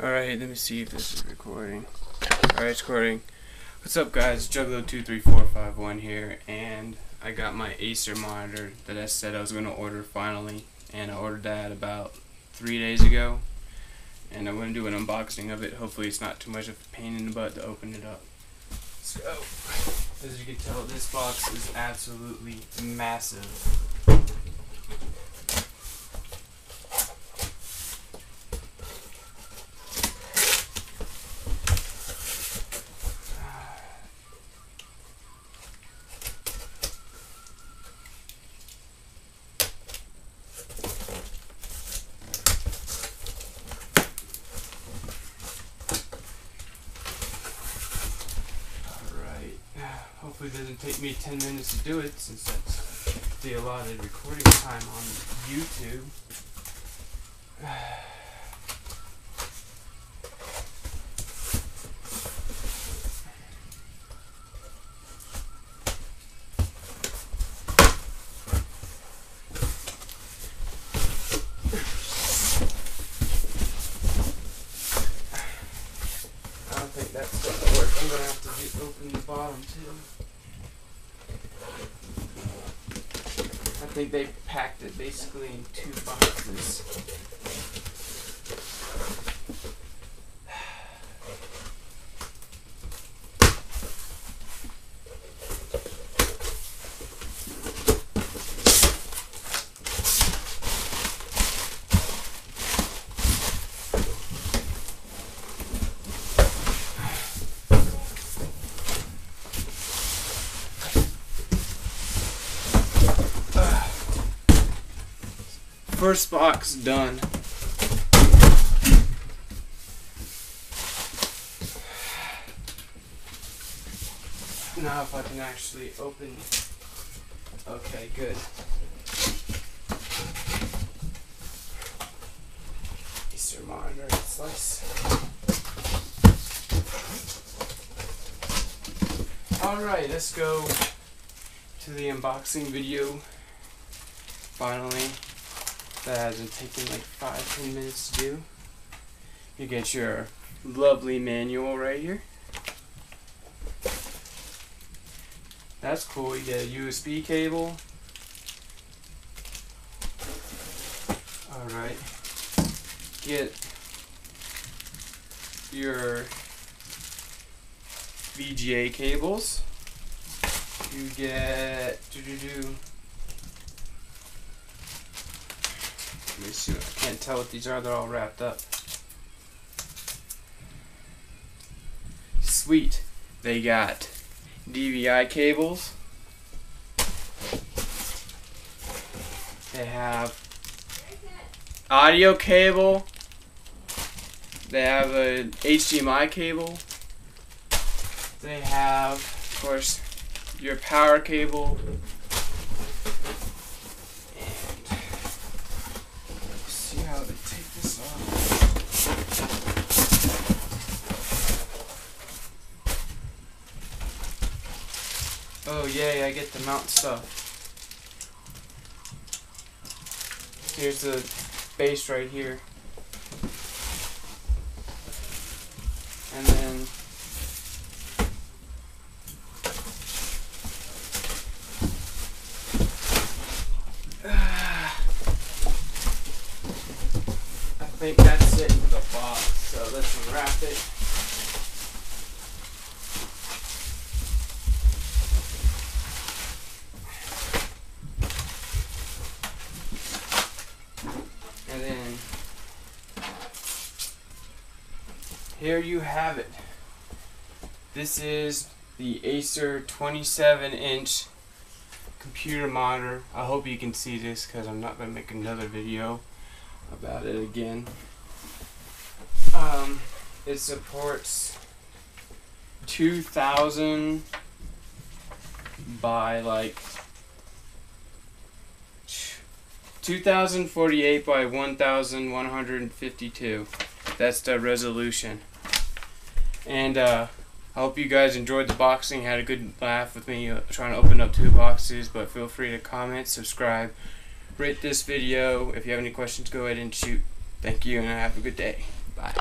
Alright, let me see if this is recording. Alright, it's recording. What's up guys, Juggalo23451 here, and I got my Acer monitor that I said I was going to order finally, and I ordered that about three days ago, and I'm going to do an unboxing of it. Hopefully it's not too much of a pain in the butt to open it up. Go. As you can tell, this box is absolutely massive. Hopefully it doesn't take me 10 minutes to do it since that's the allotted recording time on YouTube. I don't think that's gonna work. I'm gonna have to open the bottom too. Think they packed it basically in two boxes. First box done. Now if I can actually open. Okay, good. Acer monitor slice. Alright, let's go to the unboxing video. Finally that hasn't taken like five, ten minutes to do. You get your lovely manual right here. That's cool. You get a USB cable. Alright. Get your VGA cables. You get doo -doo -doo, Let me see. I can't tell what these are. They're all wrapped up. Sweet. They got DVI cables. They have audio cable. They have a HDMI cable. They have, of course, your power cable. Oh yay, I get to mount stuff. Here's the base right here. And then I think that's it for the box, so let's wrap it. And then here you have it. This is the Acer 27 inch computer monitor. I hope you can see this because I'm not going to make another video about it again. Um, it supports 2000 by like 2048 by 1152. That's the resolution. And uh, I hope you guys enjoyed the boxing, had a good laugh with me uh, trying to open up two boxes, but feel free to comment, subscribe, rate this video. If you have any questions, go ahead and shoot. Thank you, and have a good day. Bye.